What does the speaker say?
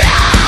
Yeah!